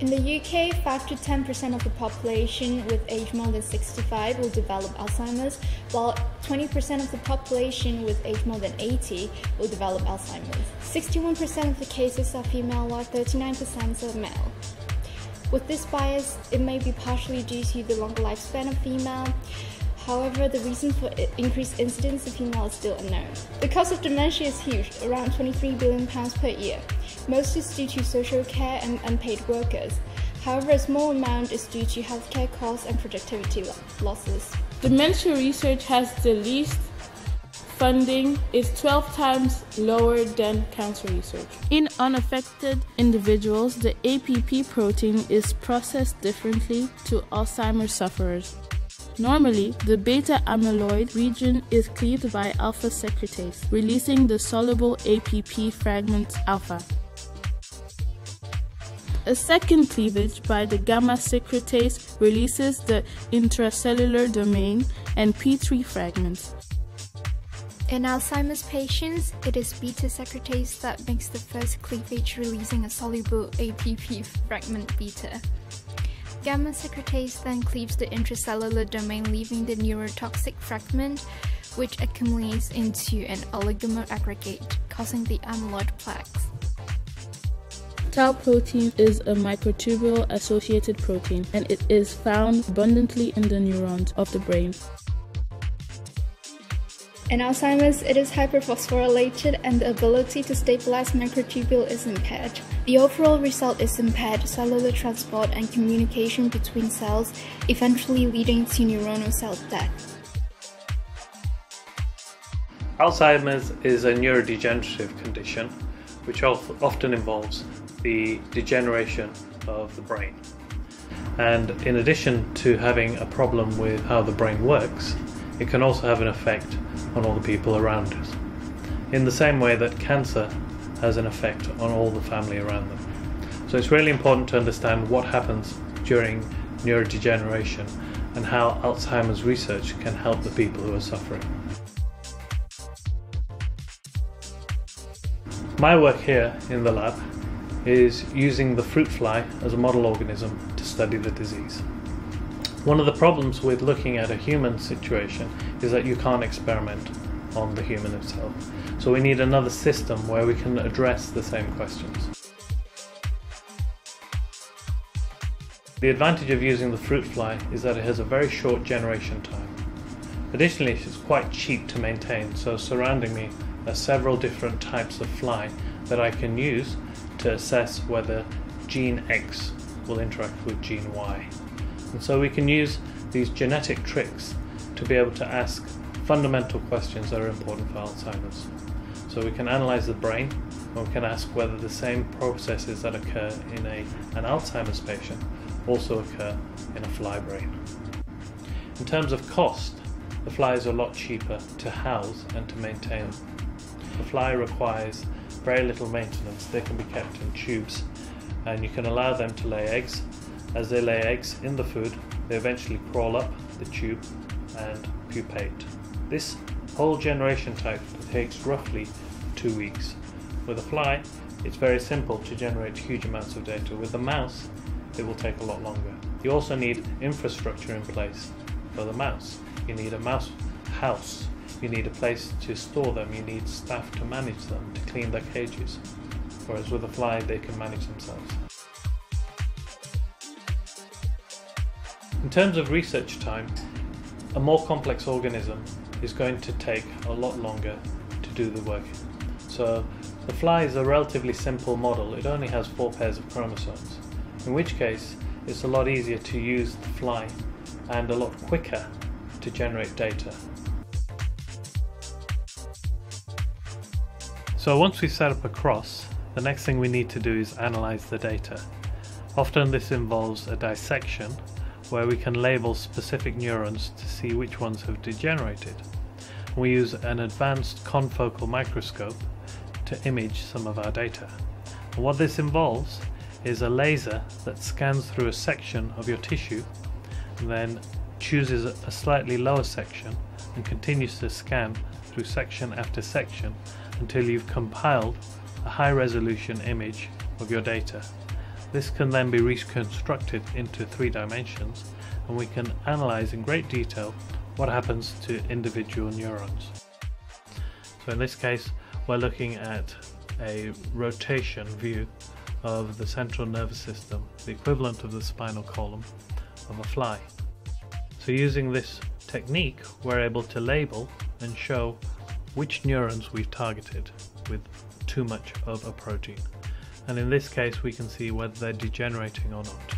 In the UK, 5 to 10% of the population with age more than 65 will develop Alzheimer's, while 20% of the population with age more than 80 will develop Alzheimer's. 61% of the cases are female, while 39% are male. With this bias, it may be partially due to the longer lifespan of female, However, the reason for increased incidence of female is still unknown. The cost of dementia is huge, around 23 billion pounds per year. Most is due to social care and unpaid workers. However, a small amount is due to healthcare costs and productivity losses. Dementia research has the least funding is 12 times lower than cancer research. In unaffected individuals, the APP protein is processed differently to Alzheimer's sufferers. Normally, the beta amyloid region is cleaved by alpha secretase, releasing the soluble APP fragment alpha a second cleavage by the gamma secretase releases the intracellular domain and P3 fragments. In Alzheimer's patients, it is beta secretase that makes the first cleavage releasing a soluble APP fragment beta. Gamma secretase then cleaves the intracellular domain leaving the neurotoxic fragment which accumulates into an oligomer aggregate causing the amyloid plaques. Tau protein is a microtubule associated protein and it is found abundantly in the neurons of the brain. In Alzheimer's, it is hyperphosphorylated and the ability to stabilize microtubule is impaired. The overall result is impaired cellular transport and communication between cells, eventually leading to neuronal cell death. Alzheimer's is a neurodegenerative condition which often involves the degeneration of the brain. And in addition to having a problem with how the brain works, it can also have an effect on all the people around us. In the same way that cancer has an effect on all the family around them. So it's really important to understand what happens during neurodegeneration and how Alzheimer's research can help the people who are suffering. My work here in the lab is using the fruit fly as a model organism to study the disease. One of the problems with looking at a human situation is that you can't experiment on the human itself. So we need another system where we can address the same questions. The advantage of using the fruit fly is that it has a very short generation time. Additionally, it's quite cheap to maintain, so surrounding me are several different types of fly that I can use to assess whether gene X will interact with gene Y. And so we can use these genetic tricks to be able to ask fundamental questions that are important for Alzheimer's. So we can analyze the brain and we can ask whether the same processes that occur in a, an Alzheimer's patient also occur in a fly brain. In terms of cost, the fly is a lot cheaper to house and to maintain. The fly requires very little maintenance. They can be kept in tubes and you can allow them to lay eggs. As they lay eggs in the food, they eventually crawl up the tube and pupate. This whole generation type takes roughly two weeks. With a fly, it's very simple to generate huge amounts of data. With a mouse, it will take a lot longer. You also need infrastructure in place for the mouse. You need a mouse house you need a place to store them, you need staff to manage them, to clean their cages. Whereas with a fly, they can manage themselves. In terms of research time, a more complex organism is going to take a lot longer to do the work. So the fly is a relatively simple model, it only has four pairs of chromosomes, in which case it's a lot easier to use the fly and a lot quicker to generate data So once we've set up a cross, the next thing we need to do is analyze the data. Often this involves a dissection where we can label specific neurons to see which ones have degenerated. We use an advanced confocal microscope to image some of our data. And what this involves is a laser that scans through a section of your tissue then chooses a slightly lower section and continues to scan through section after section until you've compiled a high resolution image of your data. This can then be reconstructed into three dimensions and we can analyze in great detail what happens to individual neurons. So in this case we're looking at a rotation view of the central nervous system, the equivalent of the spinal column of a fly. So using this technique we're able to label and show which neurons we've targeted with too much of a protein. And in this case we can see whether they're degenerating or not.